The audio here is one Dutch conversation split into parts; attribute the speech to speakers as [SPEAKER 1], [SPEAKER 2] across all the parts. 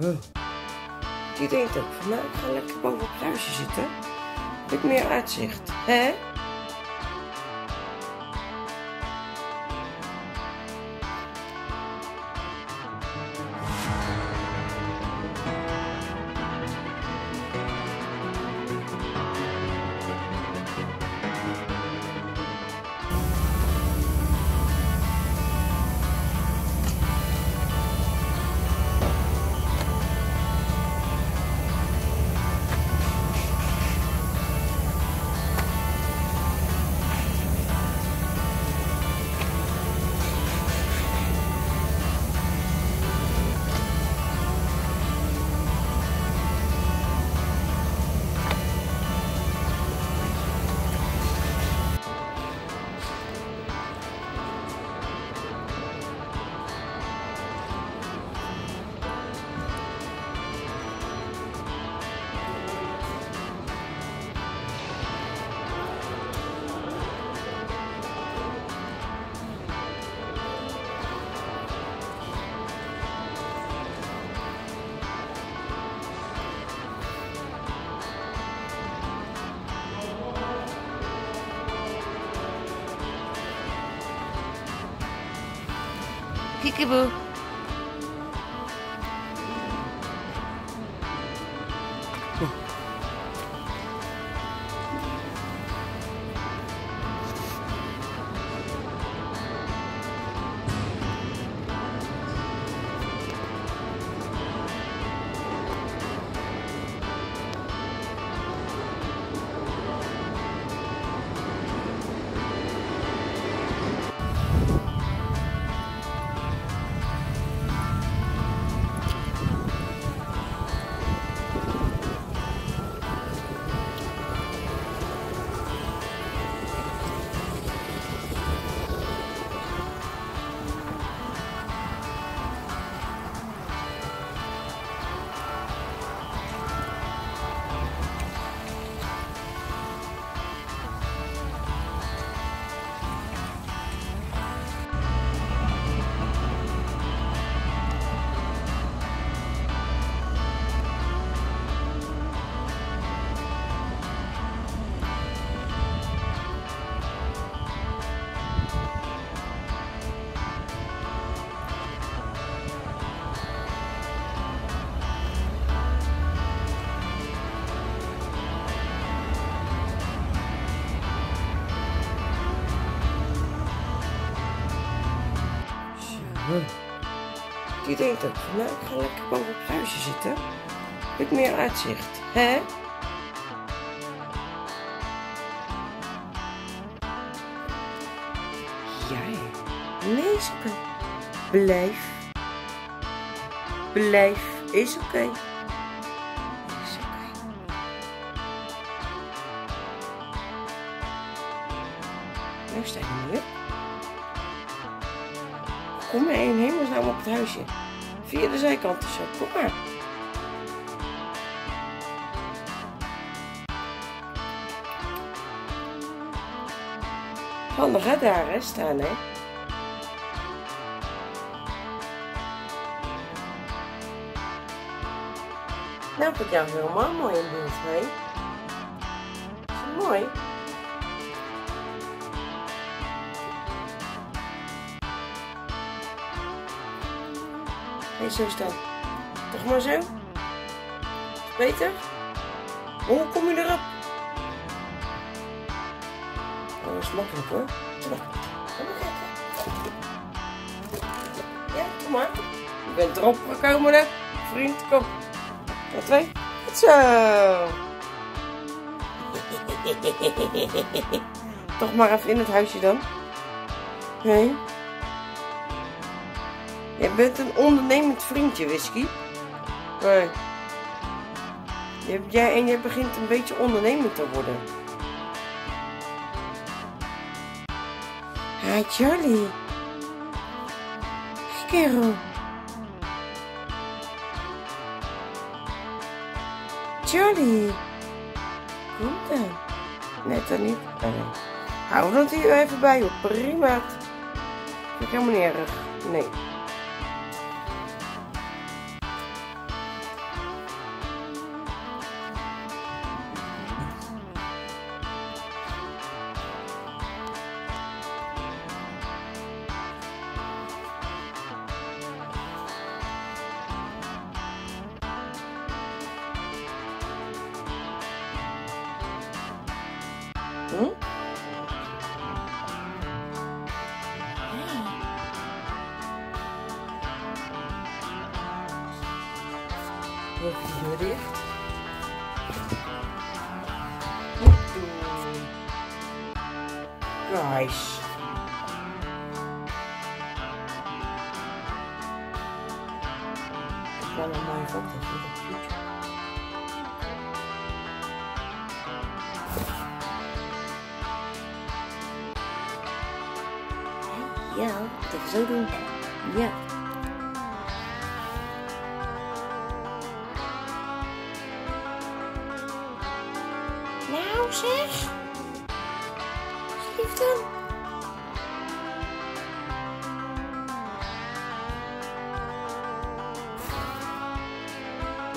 [SPEAKER 1] Zo. Die denkt ook nou, ik ga lekker boven op het huisje zitten. Ik meer uitzicht, hè? Peekaboo. Die denkt ook van, nou, ik ga lekker boven op het huisje zitten. Heb ik meer uitzicht, hè? Jij? Schat. Blijf. Blijf. Is oké. Is oké. Nou Kom maar in hemelsnaam op het huisje. Via de zijkant zo. Kom maar. Handig hè, daar hè, staan hè. Nou, heb ik jou helemaal mooi in beeld, hè? Is mooi? Nee, zo staan. Toch maar zo? Beter? Hoe kom je erop? Oh, dat is makkelijk hoor. Ja, kom maar. Je bent erop gekomen hè? Vriend, kom. Eén, twee. Goed zo. Toch maar even in het huisje dan. Nee. Je bent een ondernemend vriendje, Whisky. Je, jij, en jij begint een beetje ondernemend te worden. Hi, Charlie. Hi, kerel. Charlie. Kom dan. Net dan niet. Nee. Hou dat hier even bij, joh. Prima. Vind ik helemaal niet erg. Nee. Doen. Guys. Dat wel een mooie foto voor op YouTube. Ja, even zo doen. Ja. Nou zeg. Liefde.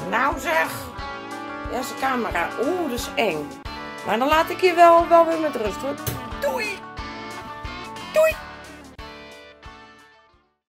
[SPEAKER 1] Nou zeg. Ja, is camera. Oeh, dat is eng. Maar dan laat ik je wel, wel weer met rust hoor. Doei.